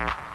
Yeah.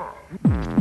Huh.